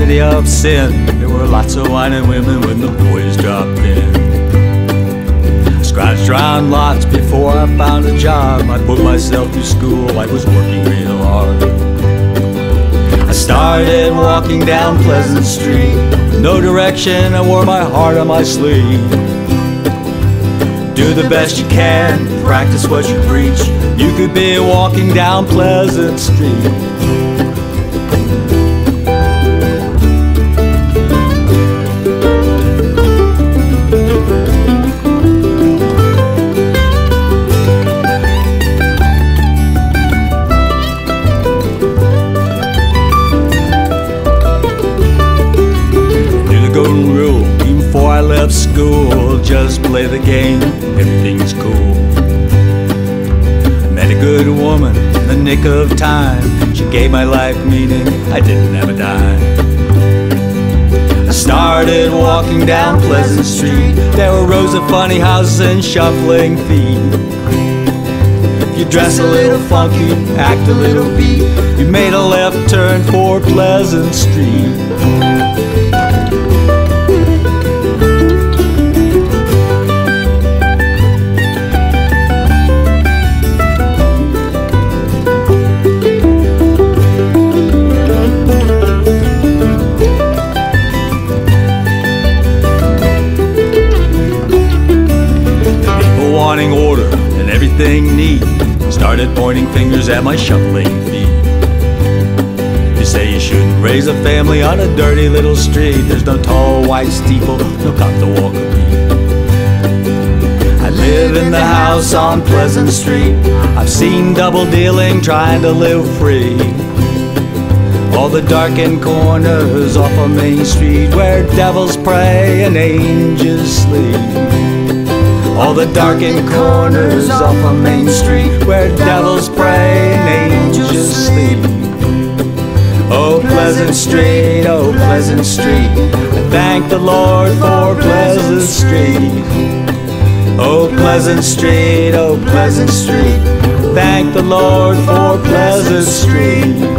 city of sin. There were lots of wine and women when the boys dropped in. I scratched around lots before I found a job. I put myself through school, I was working real hard. I started walking down Pleasant Street. No direction, I wore my heart on my sleeve. Do the best you can, practice what you preach. You could be walking down Pleasant Street. Left school. Just play the game, everything's cool. Met a good woman in the nick of time. She gave my life meaning, I didn't have a dime. I started walking down Pleasant Street. There were rows of funny houses and shuffling feet. You dress a little funky, act a little beat. You made a left turn for Pleasant Street. Neat started pointing fingers at my shuffling feet. You say you shouldn't raise a family on a dirty little street. There's no tall white steeple, no cop to walk a beat. I live in the house on Pleasant Street. I've seen double dealing trying to live free. All the darkened corners off of Main Street where devils pray and angels sleep. All the darkened corners off of Main Street where devils pray and angels sleep. Oh, Pleasant Street, oh, Pleasant Street. I thank the Lord for Pleasant Street. Oh, Pleasant Street, oh, Pleasant Street. Thank the Lord for Pleasant Street.